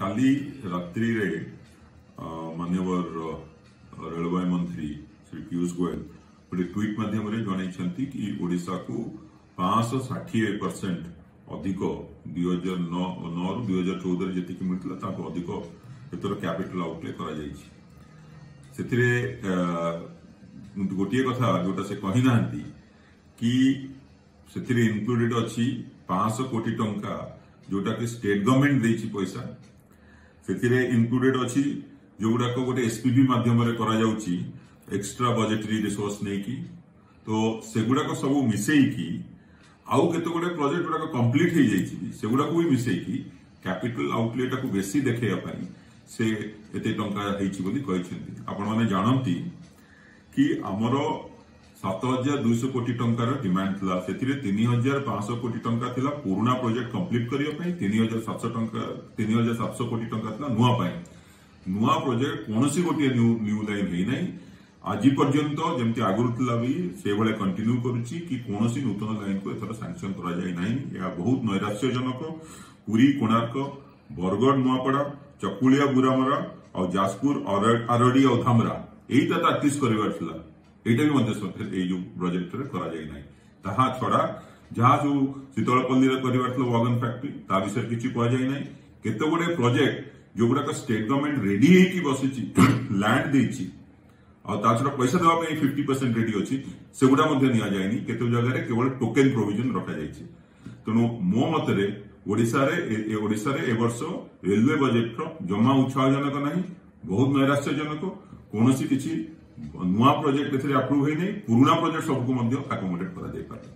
काली रात्रि रे मान्यवर रेलवे मंत्री श्री पीयूष गोयल गोटे ट्वीट मध्यम जन ओडा को परसेंट अधिक नौ दुई हजार चौदह जी मिलता अधिक एथर आउटले कर गोटे कथा जो कही ना कि इनक्लूडेड अच्छी पांचश कोटी टाइम जोटा कि स्टेट गवर्नमेंट देखिए पैसा इनक्लूडेड अच्छी जो गुड़ाक गोटे एसपीपी मध्यम एक्सट्रा बजेटरी रिसोर्स नहीं कि तो से गुड़ाक सब मिसेकि आउ केत प्रोजेक्ट गुड़ाक कम्प्लीट हो जाए भी मिसेकि कैपिटल आउटलेटा को देखापी से टाइम मैंने जानती कि आमर सत हजार दुश कोटि टिमाण्ड था तीन हजार पांच कोटी टाइम पुराणा प्रोजेक्ट कम्प्लीट करने सतश कोटी टाइम नुआ नुआ प्रोजेक्ट कौन गोटे न्यू लाइन होना आज पर्यत जमी आगुला कंटिन्यू करोसी नूत लाइन को सांसन करना बहुत नैराश्यजनक पूरी कोणार्क बरगढ़ नुआपड़ा चकुलिया बुरामरा जापुर आरड़ी और धामरा यही तो अतिश करार ଏଇଟା ବି ମଧ୍ୟ ଏଇ ଯୋଉ ପ୍ରୋଜେକ୍ଟରେ କରାଯାଇ ନାହିଁ ତାହା ଛଡ଼ା ଯାହା ସବୁ ଶୀତଳପଲ୍ଲୀରେ କରିବାର ଥିଲା ୱାଗନ ଫ୍ୟାକ୍ଟ୍ରି ତା ବିଷୟରେ କିଛି କୁହାଯାଇ ନାହିଁ କେତେ ଗୁଡ଼ିଏ ପ୍ରୋଜେକ୍ଟ ଯେଉଁଗୁଡ଼ାକ ଷ୍ଟେଟ୍ ଗଭର୍ଣ୍ଣମେଣ୍ଟ ରେଡି ହେଇକି ବସିଛି ଲ୍ୟାଣ୍ଡ ଦେଇଛି ଆଉ ତା ଛଡ଼ା ପଇସା ଦେବା ପାଇଁ ଫିଫ୍ଟି ପରସେଣ୍ଟ ରେଡି ଅଛି ସେଗୁଡ଼ା ମଧ୍ୟ ନିଆଯାଇନି କେତେ ଜାଗାରେ କେବଳ ଟୋକେନ୍ ପ୍ରୋଭିଜନ ରଖାଯାଇଛି ତେଣୁ ମୋ ମତରେ ଓଡ଼ିଶାରେ ଓଡ଼ିଶାରେ ଏ ବର୍ଷ ରେଲୱେ ବଜେଟ୍ର ଜମା ଉତ୍ସାହଜନକ ନାହିଁ ବହୁତ ନୈରାଶ୍ୟଜନକ କୌଣସି କିଛି ନୂଆ ପ୍ରୋଜେକ୍ଟ ଏଥିରେ ଆପ୍ରୁଭ୍ ହେଇନାହିଁ ପୁରୁଣା ପ୍ରୋଜେକ୍ଟ ସବୁକୁ ମଧ୍ୟ ଆକୋମୋଡେଟ୍ କରାଯାଇପାରିବ